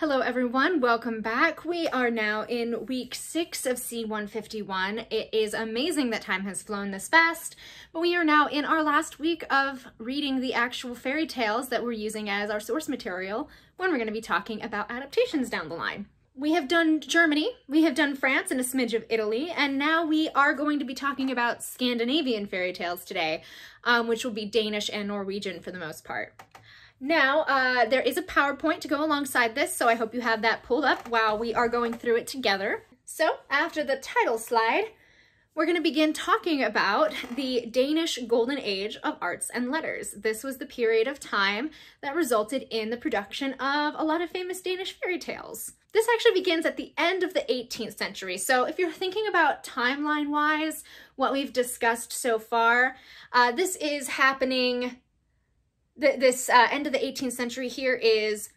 Hello everyone, welcome back. We are now in week six of C151. It is amazing that time has flown this fast, but we are now in our last week of reading the actual fairy tales that we're using as our source material when we're going to be talking about adaptations down the line. We have done Germany, we have done France and a smidge of Italy, and now we are going to be talking about Scandinavian fairy tales today, um, which will be Danish and Norwegian for the most part. Now, uh, there is a PowerPoint to go alongside this, so I hope you have that pulled up while we are going through it together. So, after the title slide, we're going to begin talking about the Danish Golden Age of Arts and Letters. This was the period of time that resulted in the production of a lot of famous Danish fairy tales. This actually begins at the end of the 18th century. So if you're thinking about timeline-wise, what we've discussed so far, uh, this is happening the, this uh, end of the 18th century here is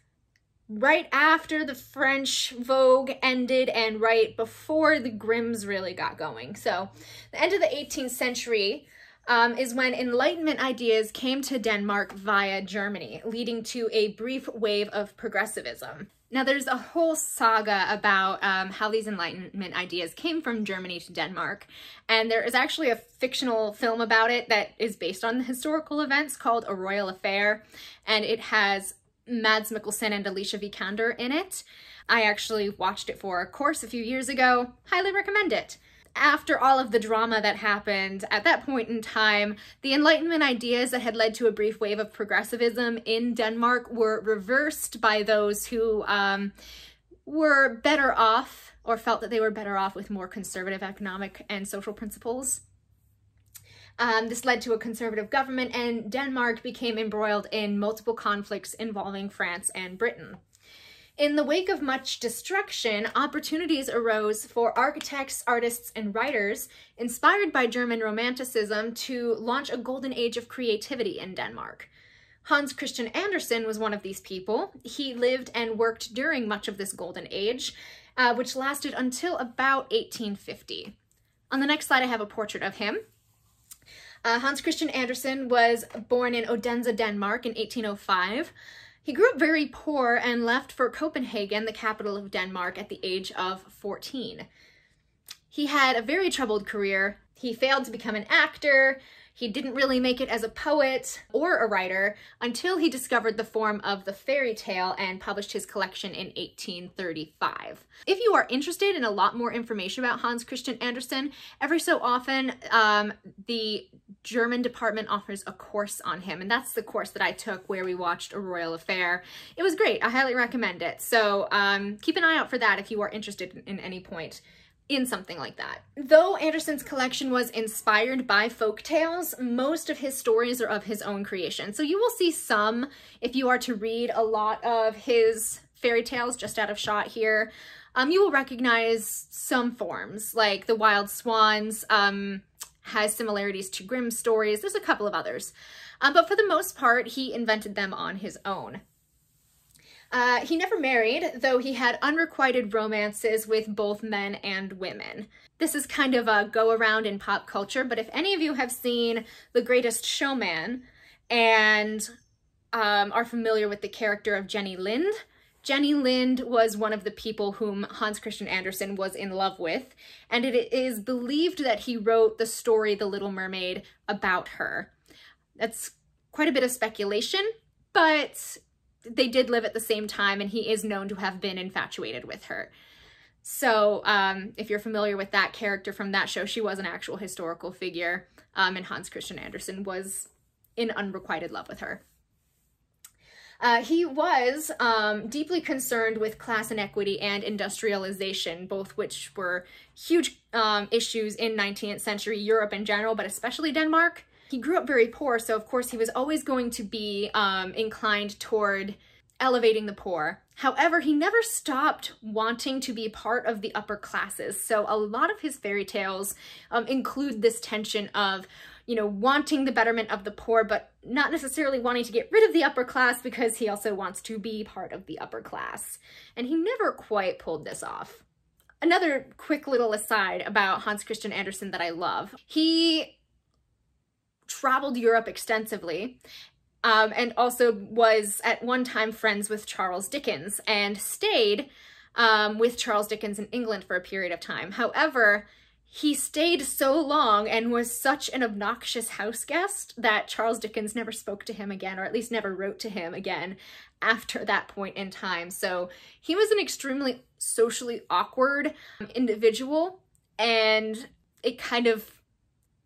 right after the French Vogue ended and right before the Grimms really got going. So the end of the 18th century um, is when Enlightenment ideas came to Denmark via Germany, leading to a brief wave of progressivism. Now, there's a whole saga about um, how these Enlightenment ideas came from Germany to Denmark, and there is actually a fictional film about it that is based on the historical events called A Royal Affair, and it has Mads Mikkelsen and Alicia Vikander in it. I actually watched it for a course a few years ago. Highly recommend it after all of the drama that happened at that point in time, the Enlightenment ideas that had led to a brief wave of progressivism in Denmark were reversed by those who um, were better off or felt that they were better off with more conservative economic and social principles. Um, this led to a conservative government and Denmark became embroiled in multiple conflicts involving France and Britain. In the wake of much destruction, opportunities arose for architects, artists, and writers inspired by German Romanticism to launch a golden age of creativity in Denmark. Hans Christian Andersen was one of these people. He lived and worked during much of this golden age, uh, which lasted until about 1850. On the next slide, I have a portrait of him. Uh, Hans Christian Andersen was born in Odense, Denmark in 1805. He grew up very poor and left for Copenhagen, the capital of Denmark, at the age of 14. He had a very troubled career. He failed to become an actor. He didn't really make it as a poet or a writer until he discovered the form of the fairy tale and published his collection in 1835. If you are interested in a lot more information about Hans Christian Andersen, every so often um, the German department offers a course on him, and that's the course that I took where we watched A Royal Affair. It was great. I highly recommend it. So um, keep an eye out for that if you are interested in, any point in something like that. Though Andersen's collection was inspired by folk tales, most of his stories are of his own creation. So you will see some if you are to read a lot of his fairy tales just out of shot here. Um, you will recognize some forms, like the Wild Swans um, has similarities to Grimm stories. There's a couple of others. Um, but for the most part, he invented them on his own. Uh, he never married, though he had unrequited romances with both men and women. This is kind of a go around in pop culture, but if any of you have seen The Greatest Showman and um, are familiar with the character of Jenny Lind, Jenny Lind was one of the people whom Hans Christian Andersen was in love with, and it is believed that he wrote the story The Little Mermaid about her. That's quite a bit of speculation, but they did live at the same time and he is known to have been infatuated with her. So um, if you're familiar with that character from that show, she was an actual historical figure um, and Hans Christian Andersen was in unrequited love with her. Uh, he was um, deeply concerned with class inequity and industrialization, both which were huge um, issues in 19th century Europe in general, but especially Denmark he grew up very poor, so of course he was always going to be um, inclined toward elevating the poor. However, he never stopped wanting to be part of the upper classes. So a lot of his fairy tales um, include this tension of, you know, wanting the betterment of the poor, but not necessarily wanting to get rid of the upper class because he also wants to be part of the upper class. And he never quite pulled this off. Another quick little aside about Hans Christian Andersen that I love. He traveled Europe extensively um, and also was at one time friends with Charles Dickens and stayed um, with Charles Dickens in England for a period of time. However, he stayed so long and was such an obnoxious house guest that Charles Dickens never spoke to him again, or at least never wrote to him again after that point in time. So he was an extremely socially awkward individual, and it kind of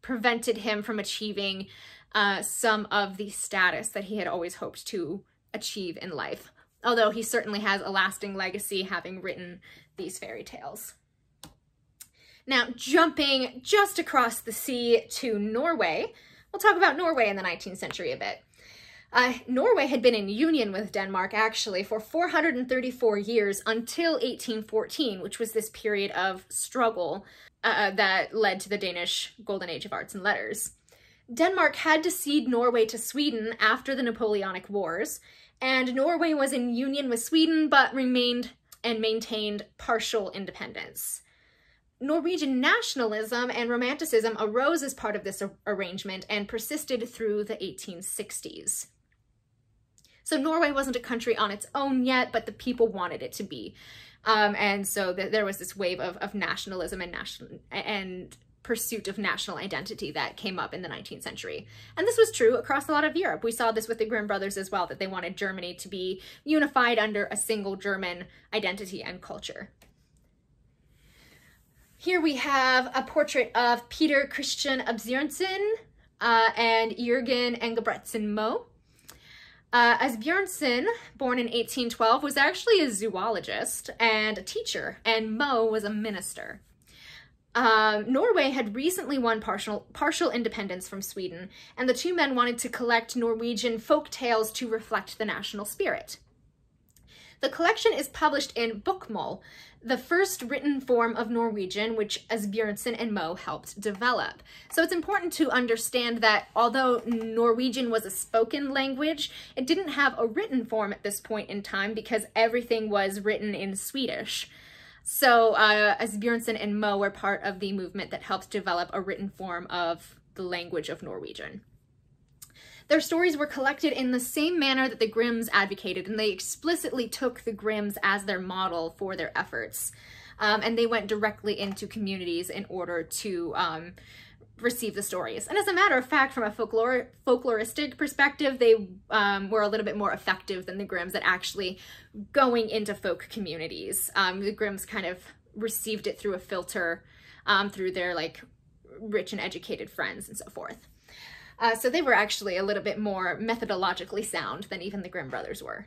prevented him from achieving uh, some of the status that he had always hoped to achieve in life. Although he certainly has a lasting legacy having written these fairy tales. Now, jumping just across the sea to Norway, we'll talk about Norway in the 19th century a bit. Uh, Norway had been in union with Denmark actually for 434 years until 1814, which was this period of struggle uh, that led to the Danish Golden Age of Arts and Letters. Denmark had to cede Norway to Sweden after the Napoleonic Wars, and Norway was in union with Sweden but remained and maintained partial independence. Norwegian nationalism and romanticism arose as part of this arrangement and persisted through the 1860s. So Norway wasn't a country on its own yet, but the people wanted it to be. Um, and so th there was this wave of, of nationalism and national and pursuit of national identity that came up in the 19th century. And this was true across a lot of Europe. We saw this with the Grimm brothers as well, that they wanted Germany to be unified under a single German identity and culture. Here we have a portrait of Peter Christian Asbjørnsen uh, and Jørgen Engebretsen Moe. Uh, Asbjørnsen, born in 1812, was actually a zoologist and a teacher, and Moe was a minister. Um, Norway had recently won partial, partial independence from Sweden, and the two men wanted to collect Norwegian folk tales to reflect the national spirit. The collection is published in Bokmål, the first written form of Norwegian, which Asbjørnsen and Moe helped develop. So it's important to understand that although Norwegian was a spoken language, it didn't have a written form at this point in time because everything was written in Swedish. So uh, Asbjørnsen and Moe were part of the movement that helped develop a written form of the language of Norwegian. Their stories were collected in the same manner that the Grimms advocated, and they explicitly took the Grimms as their model for their efforts. Um, and they went directly into communities in order to um, receive the stories. And as a matter of fact, from a folkloristic perspective, they um, were a little bit more effective than the Grimms at actually going into folk communities. Um, the Grimms kind of received it through a filter um, through their like rich and educated friends and so forth. Uh, so they were actually a little bit more methodologically sound than even the Grimm brothers were.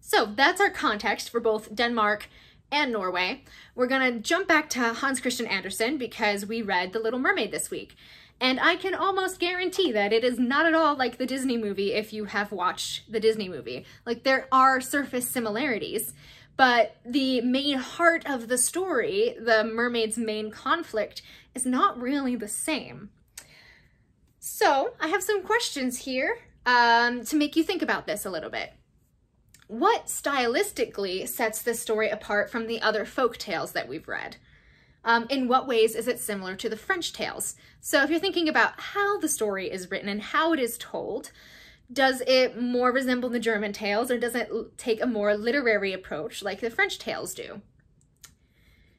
So that's our context for both Denmark and Norway. We're gonna jump back to Hans Christian Andersen because we read The Little Mermaid this week. And I can almost guarantee that it is not at all like the Disney movie if you have watched the Disney movie. Like there are surface similarities, but the main heart of the story, the mermaid's main conflict, is not really the same. So I have some questions here um, to make you think about this a little bit. What stylistically sets this story apart from the other folk tales that we've read? Um, in what ways is it similar to the French tales? So if you're thinking about how the story is written and how it is told, does it more resemble the German tales or does it take a more literary approach like the French tales do?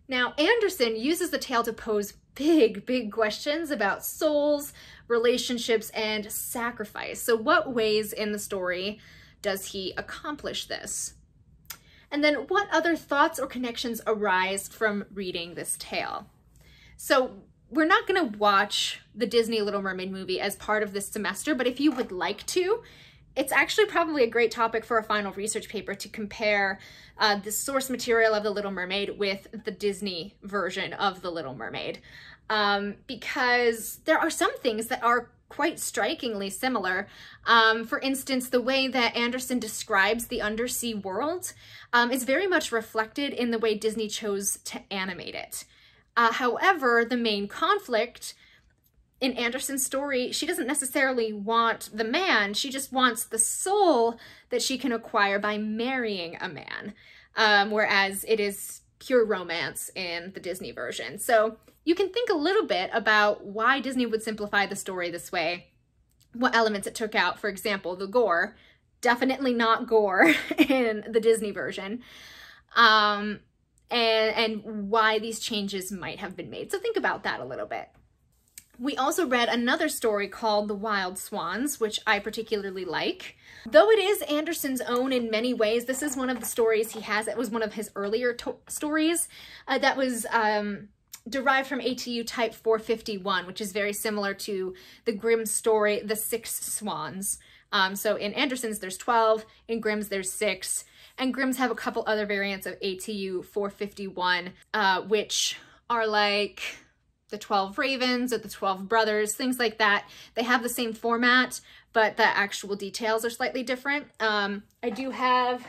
Now, Andersen uses the tale to pose big, big questions about souls, relationships, and sacrifice. So what ways in the story does he accomplish this? And then what other thoughts or connections arise from reading this tale? So we're not going to watch the Disney Little Mermaid movie as part of this semester, but if you would like to, it's actually probably a great topic for a final research paper to compare uh, the source material of The Little Mermaid with the Disney version of The Little Mermaid. Um, because there are some things that are quite strikingly similar. Um, for instance, the way that Andersen describes the undersea world um, is very much reflected in the way Disney chose to animate it. Uh, however, the main conflict in Andersen's story, she doesn't necessarily want the man, she just wants the soul that she can acquire by marrying a man, um, whereas it is pure romance in the Disney version. So you can think a little bit about why Disney would simplify the story this way what elements it took out. For example, the gore, definitely not gore in the Disney version. Um, and, and why these changes might have been made. So think about that a little bit. We also read another story called The Wild Swans, which I particularly like. Though it is Andersen's own in many ways, this is one of the stories he has. It was one of his earlier stories uh, that was um, derived from ATU Type 451, which is very similar to the Grimm story, The Six Swans. Um, so in Andersen's, there's 12. In Grimm's, there's six. And Grimm's have a couple other variants of ATU 451, uh, which are like the 12 Ravens or the 12 Brothers, things like that. They have the same format, but the actual details are slightly different. Um, I do have,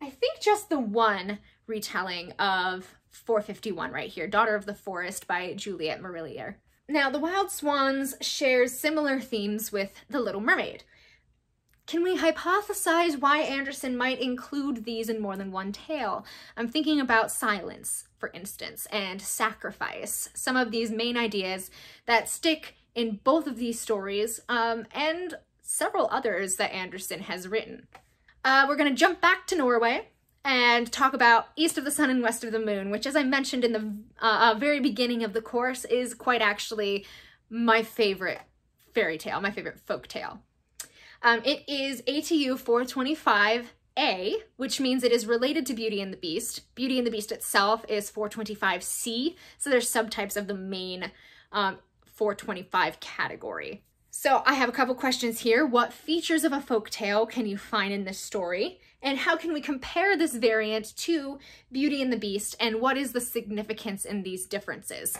I think just the one retelling of 451 right here, Daughter of the Forest by Juliet Marillier. Now, The Wild Swans shares similar themes with The Little Mermaid. Can we hypothesize why Andersen might include these in more than one tale? I'm thinking about silence, for instance, and sacrifice, some of these main ideas that stick in both of these stories, um, and several others that Andersen has written. Uh, we're going to jump back to Norway and talk about East of the Sun and West of the Moon, which as I mentioned in the uh, uh very beginning of the course is quite actually my favorite fairy tale, my favorite folk tale. Um, it is ATU 425A, which means it is related to Beauty and the Beast. Beauty and the Beast itself is 425C, so there's subtypes of the main um, 425 category. So I have a couple questions here. What features of a folk tale can you find in this story? And how can we compare this variant to Beauty and the Beast? And what is the significance in these differences?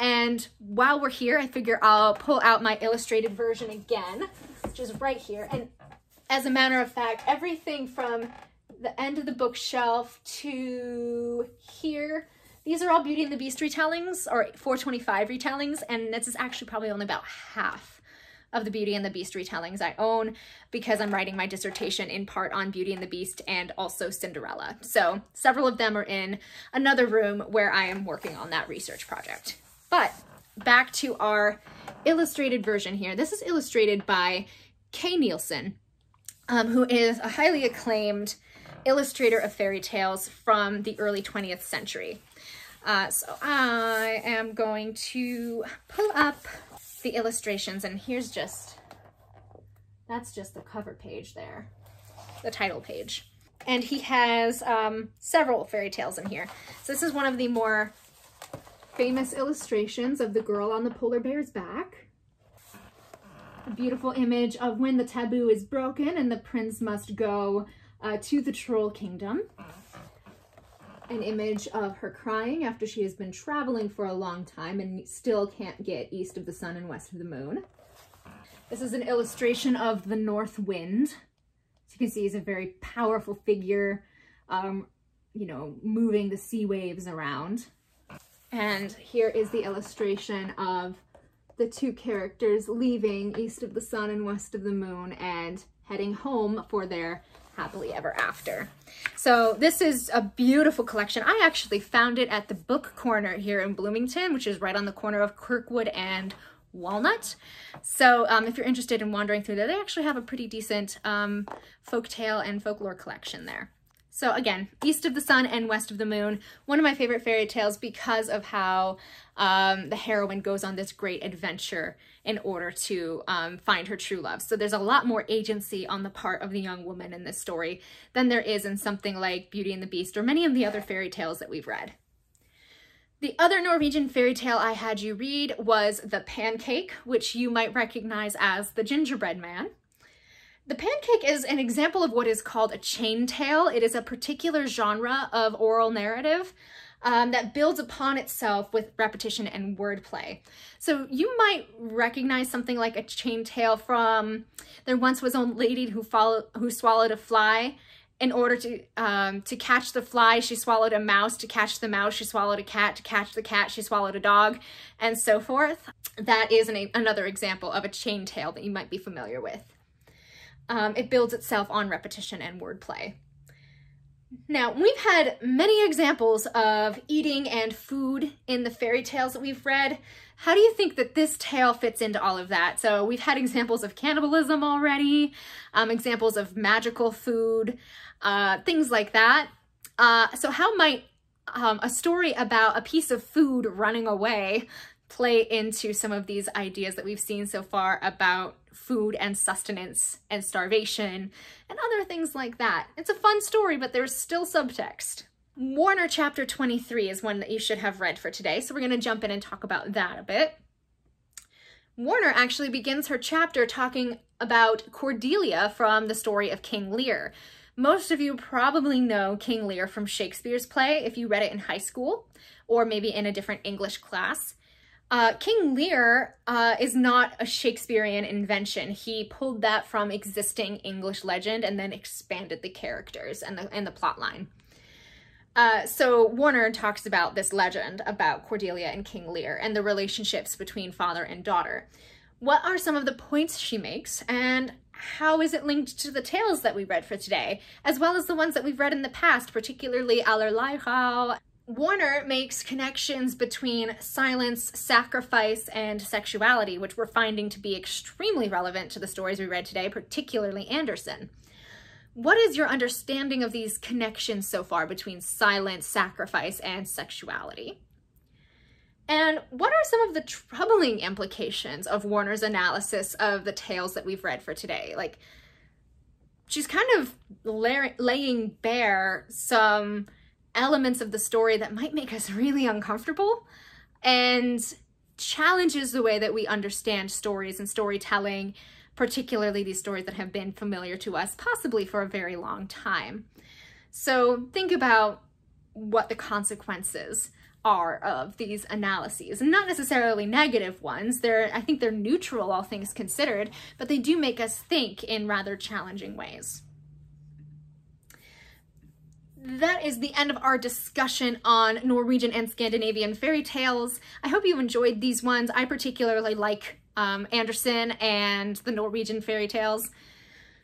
And while we're here, I figure I'll pull out my illustrated version again, which is right here. And as a matter of fact, everything from the end of the bookshelf to here, these are all Beauty and the Beast retellings or 425 retellings. And this is actually probably only about half of the Beauty and the Beast retellings I own because I'm writing my dissertation in part on Beauty and the Beast and also Cinderella. So several of them are in another room where I am working on that research project. But back to our illustrated version here. This is illustrated by Kay Nielsen, um, who is a highly acclaimed illustrator of fairy tales from the early 20th century. Uh, so I am going to pull up the illustrations and here's just, that's just the cover page there, the title page. And he has um, several fairy tales in here. So this is one of the more famous illustrations of the girl on the polar bear's back. A beautiful image of when the taboo is broken and the prince must go uh, to the troll kingdom an image of her crying after she has been traveling for a long time and still can't get east of the sun and west of the moon. This is an illustration of the north wind. As you can see, he's a very powerful figure, um, you know, moving the sea waves around. And here is the illustration of the two characters leaving east of the sun and west of the moon and heading home for their happily ever after. So this is a beautiful collection. I actually found it at the book corner here in Bloomington, which is right on the corner of Kirkwood and Walnut. So um, if you're interested in wandering through there, they actually have a pretty decent um, folk tale and folklore collection there. So again, East of the Sun and West of the Moon, one of my favorite fairy tales because of how um, the heroine goes on this great adventure in order to um, find her true love. So there's a lot more agency on the part of the young woman in this story than there is in something like Beauty and the Beast or many of the other fairy tales that we've read. The other Norwegian fairy tale I had you read was The Pancake, which you might recognize as The Gingerbread Man. The pancake is an example of what is called a chain tale. It is a particular genre of oral narrative um, that builds upon itself with repetition and wordplay. So you might recognize something like a chain tale from There Once Was a Lady Who, followed, who Swallowed a Fly. In order to um, to catch the fly, she swallowed a mouse. To catch the mouse, she swallowed a cat. To catch the cat, she swallowed a dog, and so forth. That is an, another example of a chain tale that you might be familiar with. Um, it builds itself on repetition and wordplay. Now, we've had many examples of eating and food in the fairy tales that we've read. How do you think that this tale fits into all of that? So we've had examples of cannibalism already, um, examples of magical food, uh, things like that. Uh, so how might um, a story about a piece of food running away play into some of these ideas that we've seen so far about food and sustenance and starvation and other things like that. It's a fun story, but there's still subtext. Warner chapter 23 is one that you should have read for today, so we're going to jump in and talk about that a bit. Warner actually begins her chapter talking about Cordelia from the story of King Lear. Most of you probably know King Lear from Shakespeare's play if you read it in high school or maybe in a different English class. Uh, King Lear uh, is not a Shakespearean invention. He pulled that from existing English legend and then expanded the characters and the, and the plot line. Uh, so Warner talks about this legend about Cordelia and King Lear and the relationships between father and daughter. What are some of the points she makes and how is it linked to the tales that we read for today, as well as the ones that we've read in the past, particularly Allerleirauh Warner makes connections between silence, sacrifice, and sexuality, which we're finding to be extremely relevant to the stories we read today, particularly Andersen. What is your understanding of these connections so far between silence, sacrifice, and sexuality? And what are some of the troubling implications of Warner's analysis of the tales that we've read for today? Like, she's kind of laying bare some elements of the story that might make us really uncomfortable and challenges the way that we understand stories and storytelling, particularly these stories that have been familiar to us possibly for a very long time. So think about what the consequences are of these analyses. And not necessarily negative ones. They're i think they're neutral all things considered but they do make us think in rather challenging ways that is the end of our discussion on Norwegian and Scandinavian fairy tales. I hope you enjoyed these ones. I particularly like um, Andersen and the Norwegian fairy tales.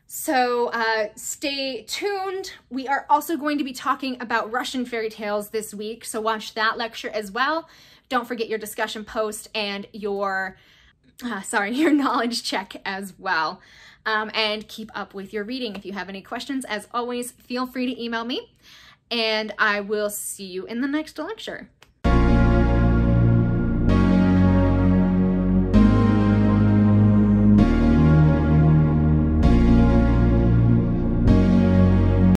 So uh, stay tuned. We are also going to be talking about Russian fairy tales this week, so watch that lecture as well. Don't forget your discussion post and your, uh, sorry, your knowledge check as well. Um, and keep up with your reading. If you have any questions, as always, feel free to email me and I will see you in the next lecture.